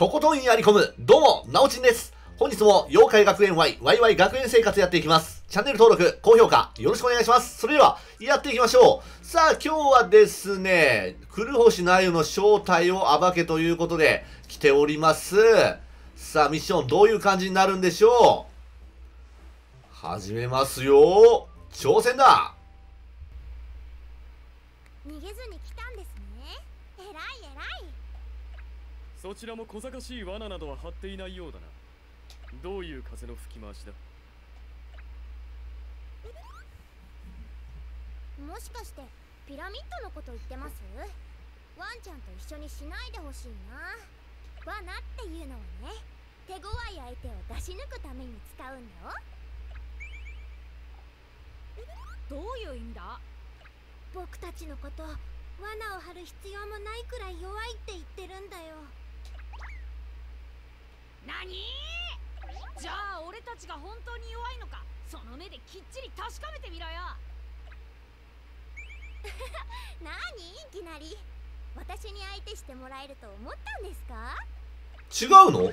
とことんやり込む、どうも、なおちんです。本日も妖怪学園 Y、ワイワイ学園生活やっていきます。チャンネル登録、高評価、よろしくお願いします。それでは、やっていきましょう。さあ、今日はですね、黒星の鮎の正体を暴けということで、来ております。さあ、ミッションどういう感じになるんでしょう始めますよ。挑戦だ逃げずに来たんですねえらいえらいそちらも小賢しい罠などは張っていないようだな。どういう風の吹き回しだ？もしかしてピラミッドのこと言ってます？ワンちゃんと一緒にしないでほしいな。罠っていうのはね手強い相手を出し抜くために使うんだよ。どういう意味だ？僕たちのこと罠を張る必要もないくらい弱いって言ってるんだよ。何じゃあ俺たちが本当に弱いのか？その目できっちり確かめてみろよ。何？いきなり。私に相手してもらえると思ったんですか？違うの？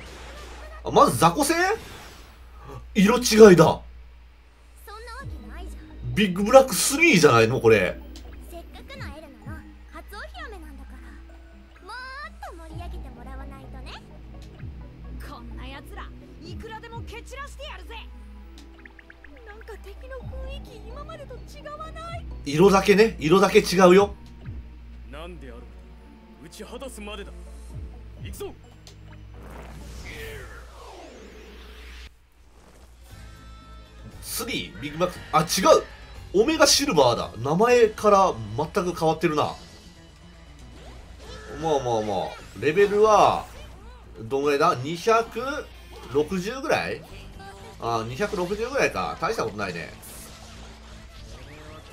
あまず雑魚戦色違いだ。そんなわけないじゃん。ビッグブラック3じゃないの？これ色だけね？色だけ違うよ。なんである打ち果たすまでだ。行くぞ。3ビッグマック。あ違う。オメガシルバーだ。名前から全く変わってるな。まあまあまあ。レベルはどんぐらいだ？260ぐらい？あ260ぐらいか。大したことないね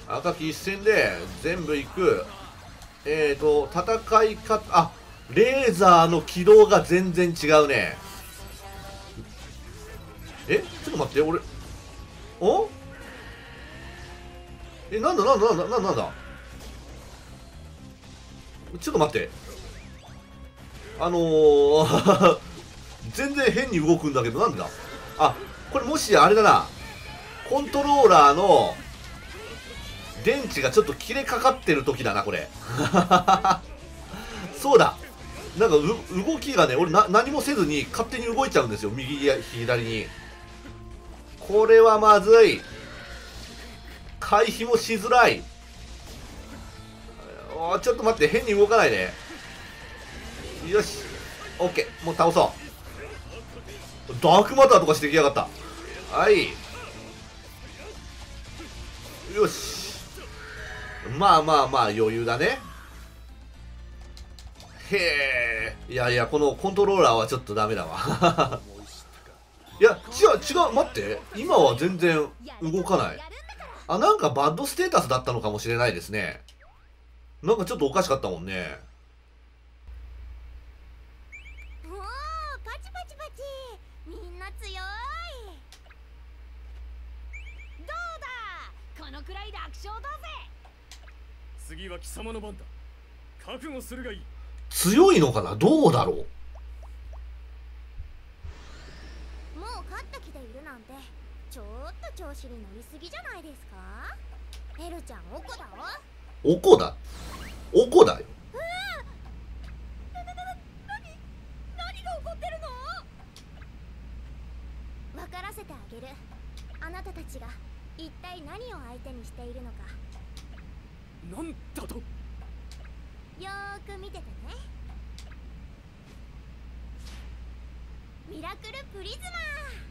赤き一戦で全部いく。えーと戦い方あレーザーの軌道が全然違うね。えちょっと待って俺お？えなんだなんだなんだなんだなんだ？ちょっと待って。あのー、全然変に動くんだけどなんだ？あこれもしあれだな。コントローラーの電池がちょっと切れかかってる時だなこれ。そうだ。なんか動きがね俺な何もせずに勝手に動いちゃうんですよ右や左に。これはまずい。回避もしづらい。おちょっと待って変に動かないで。よし。OK もう倒そう。ダークマターとかしてきやがった。はい。よし。まあまあまあ余裕だね。へえ。いやいやこのコントローラーはちょっとダメだわ。いや違う違う待って。今は全然動かない。あなんかバッドステータスだったのかもしれないですね。なんかちょっとおかしかったもんね。おおパチパチパチ。みんな強い。どうだ？このくらい楽勝だぜ？次は貴様の番だ。覚悟するがいい。強いのかな？どうだろう？もう勝った気でいるなんてちょっと調子に乗りすぎじゃないですか？エルちゃんおこだわ。おこだ？おこだよ。何が起こってるの分からせてあげるあなたたちが一体何を相手にしているのかなんだと？よく見ててね。ミラクルプリズマ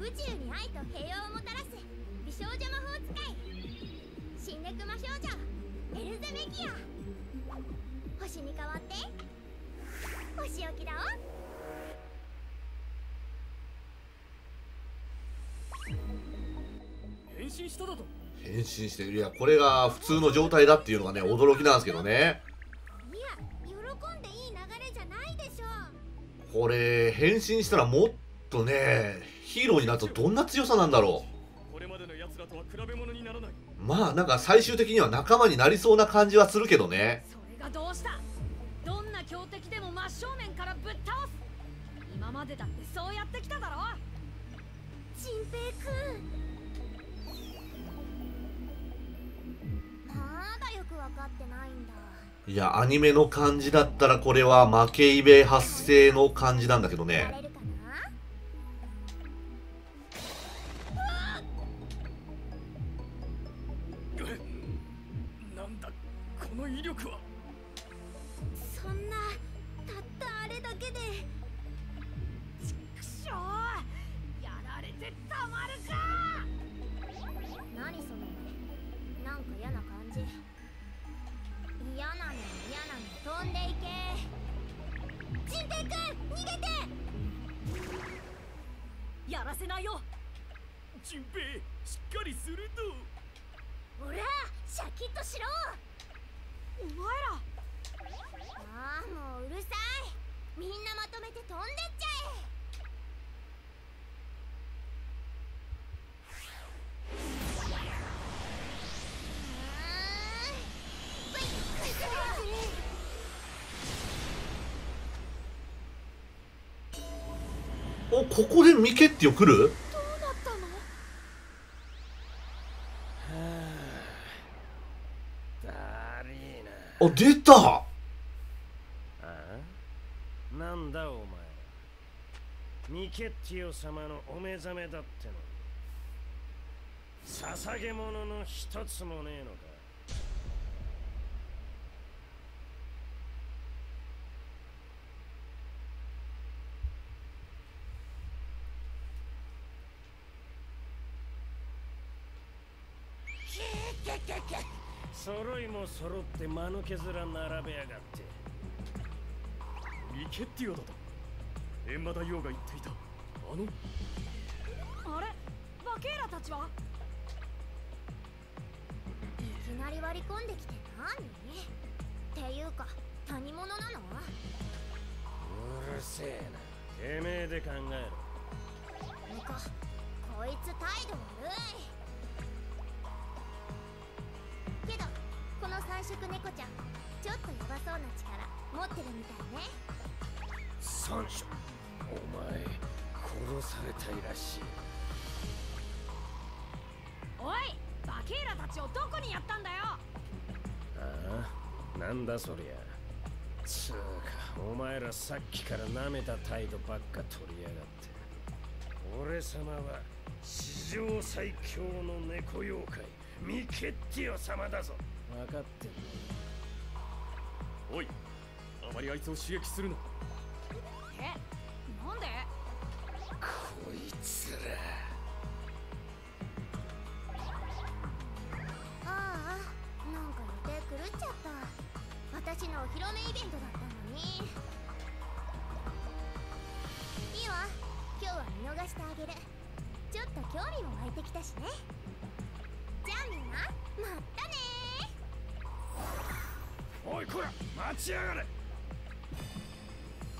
宇宙に愛と平和をもたらす美少女魔法使い死んでく魔少女エルゼメキア。星に代わってお仕置きだお変身しただと？変身しているやこれが普通の状態だっていうのがね驚きなんですけどね。いや喜んでいい流れじゃないでしょう。これ変身したらもっとねヒーローになるとどんな強さなんだろこれまでの奴らとは比べ物にならない。うまあなんか最終的には仲間になりそうな感じはするけどね。それがどうした？どんな強敵でも真正面からぶっ倒す。今までだってそうやってきただろ。陳平くんまだよくわかってないんだ。いやアニメの感じだったらこれは負けイベ発生の感じなんだけどやね威力は？そんなたったあれだけで。くしょうやられてたまるか！何その目なんか嫌な感じ。嫌なの嫌なの。飛んでいけ。陳平くん逃げて！やらせないよ！陳平しっかりすると。ほらシャキッとしろお前ら。ああもううるさい。みんなまとめて飛んでっちゃえ。おここでミケッティを来る？あ出た。ああなんだお前。らミケッティオ様のお目覚めだっての。捧げ物の一つもねえのか揃いも揃って間抜け面並べやがって。ミケッティオだと。閻魔大王が言っていた。あの。あれ？バケーラたちは？いきなり割り込んできて何？っていうか何者なの？うるせえな。てめえで考えろ。むかこいつ態度悪い猫ちゃんちょっとヤバそうな力持ってるみたいね。三色お前殺されたいらしい。おいバケーラたちをどこにやったんだよ。ああなんだそりゃ。つうかお前らさっきから舐めた態度ばっか取りやがって。俺様は史上最強の猫妖怪ミケッティオ様だぞ分かってんおいあまりあいつを刺激するな。えなんで？こいつら。ああなんか予定狂っちゃった。私のお披露目イベントだったのに。いいわ。今日は見逃してあげる。ちょっと興味も湧いてきたしね。じゃあみんな。まった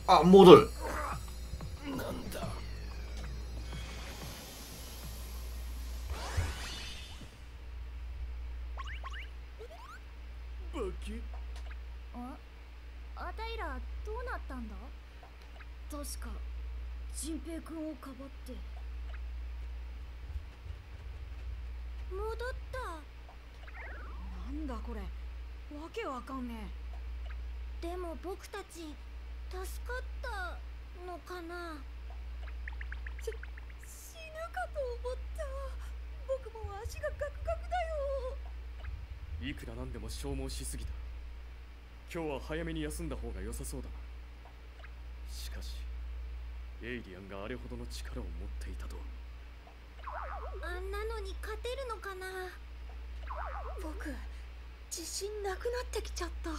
あ戻る。なんだ。バケああたいらどうなったんだ？確か陳平君をかばって。戻った。なんだこれ？わけわかんねでも僕たち助かったのかな？え死ぬかと思った。僕も足がガクガクだよ。いくらなんでも消耗しすぎた。今日は早めに休んだ方が良さそうだな。しかしエイリアンがあれほどの力を持っていたとは。あんなのに勝てるのかな？僕自信なくなってきちゃった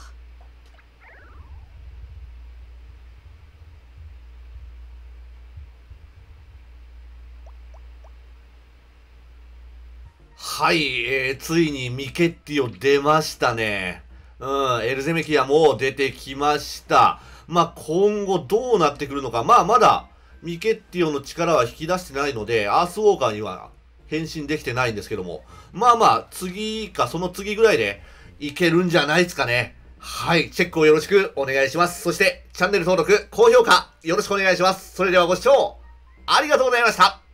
はい、えー、ついにミケッティオ出ましたね。うん、エルゼメキアも出てきました。まあ、今後どうなってくるのか。まあ、まだ、ミケッティオの力は引き出してないので、アースウォーカーには変身できてないんですけども。まあまあ、次かその次ぐらいでいけるんじゃないですかね。はい、チェックをよろしくお願いします。そして、チャンネル登録、高評価、よろしくお願いします。それではご視聴、ありがとうございました。